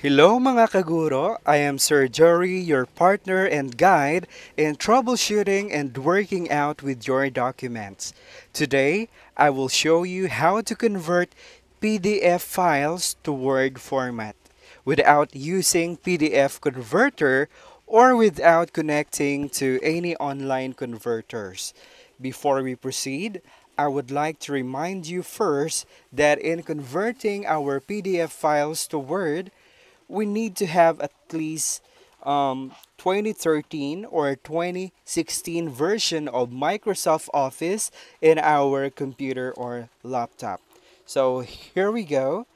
Hello mga kaguro, I am Sir Jorey, your partner and guide in troubleshooting and working out with your documents. Today, I will show you how to convert PDF files to Word format without using PDF converter or without connecting to any online converters. Before we proceed, I would like to remind you first that in converting our PDF files to Word, we need to have at least um, 2013 or 2016 version of Microsoft Office in our computer or laptop. So here we go.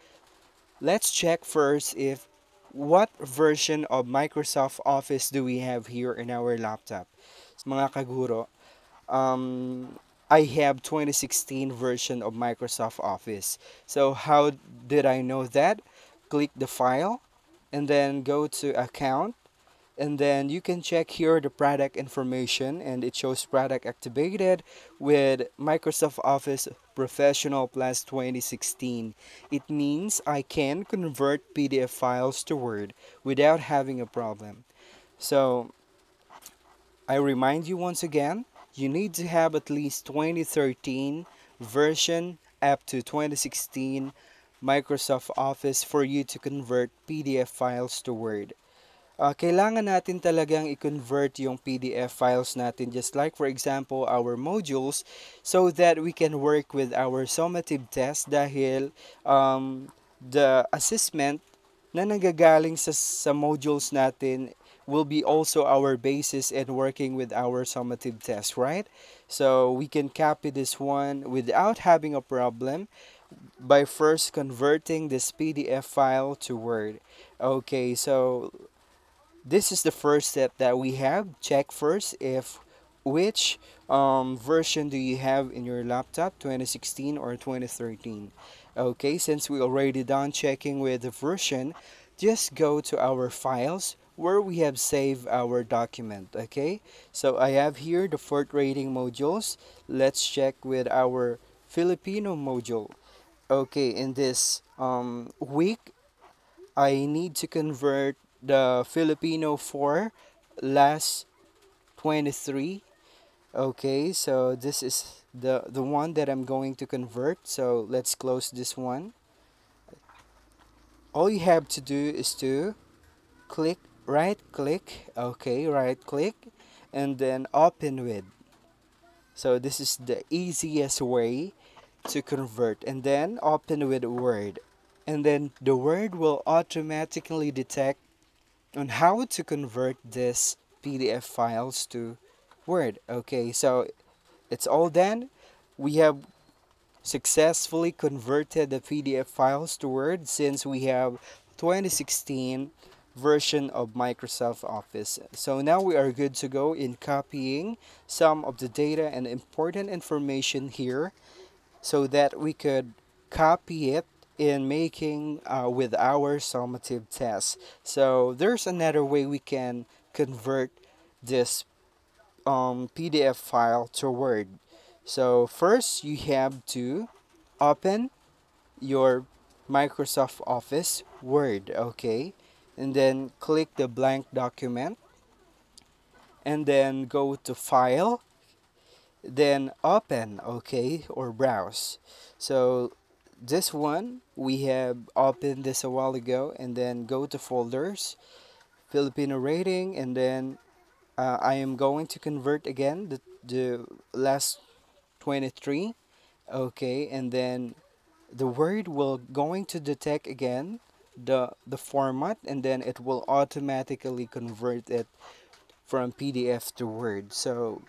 Let's check first if what version of Microsoft Office do we have here in our laptop. Mga kaguro, um, I have 2016 version of Microsoft Office. So how did I know that? Click the file and then go to account and then you can check here the product information and it shows product activated with Microsoft Office Professional Plus 2016. It means I can convert PDF files to Word without having a problem. So I remind you once again, you need to have at least 2013 version up to 2016 Microsoft Office for you to convert PDF files to Word. Uh, kailangan natin talagang i-convert yung PDF files natin just like for example our modules so that we can work with our summative test dahil um, the assessment na nanggagaling sa, sa modules natin will be also our basis in working with our summative test, right? So we can copy this one without having a problem by first converting this PDF file to Word. Okay, so this is the first step that we have. Check first if which um, version do you have in your laptop 2016 or 2013 okay since we already done checking with the version just go to our files where we have saved our document okay so I have here the Fort rating modules let's check with our Filipino module okay in this um, week I need to convert the Filipino for last 23 okay so this is the the one that I'm going to convert so let's close this one. All you have to do is to click right click okay right click and then open with. So this is the easiest way to convert and then open with Word. And then the Word will automatically detect on how to convert this PDF files to Word. Okay so it's all done. We have successfully converted the PDF files to Word since we have 2016 version of Microsoft Office. So now we are good to go in copying some of the data and important information here so that we could copy it in making uh, with our summative test. So there's another way we can convert this um, PDF file to Word. So first you have to open your Microsoft Office Word, okay? And then click the blank document and then go to File then open okay or browse. So this one we have opened this a while ago and then go to folders Filipino rating and then uh, I am going to convert again the, the last 23 okay and then the word will going to detect again the the format and then it will automatically convert it from PDF to Word. So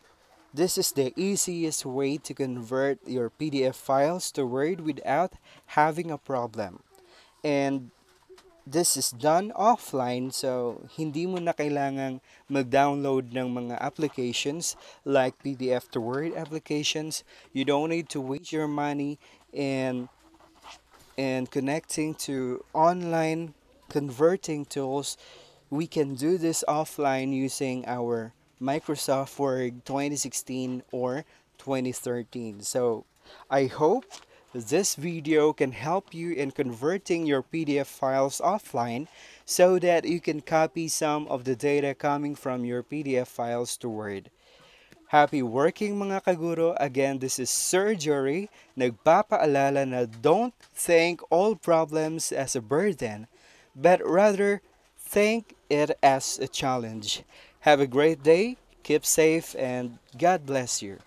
this is the easiest way to convert your PDF files to Word without having a problem. And this is done offline so hindi mo na mag-download ng mga applications like PDF to Word applications. You don't need to waste your money in and connecting to online converting tools. We can do this offline using our Microsoft Word 2016 or 2013. So I hope This video can help you in converting your PDF files offline so that you can copy some of the data coming from your PDF files to Word. Happy working mga kaguro. Again, this is Sir Jorey. Nagpapaalala na don't think all problems as a burden, but rather think it as a challenge. Have a great day, keep safe, and God bless you.